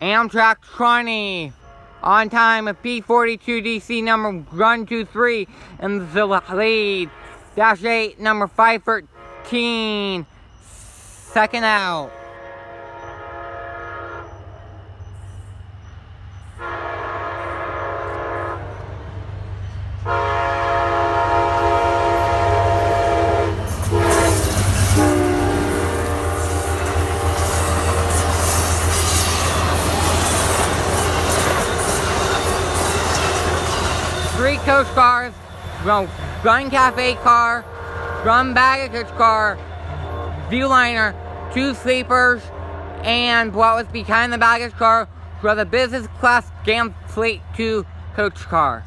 Amtrak 20. On time with P42 DC number 123 and the lead. Dash 8 number 513. Second out. Three coach cars, one cafe car, one baggage car, viewliner, two sleepers, and what was behind the baggage car was a business class Gam Fleet 2 coach car.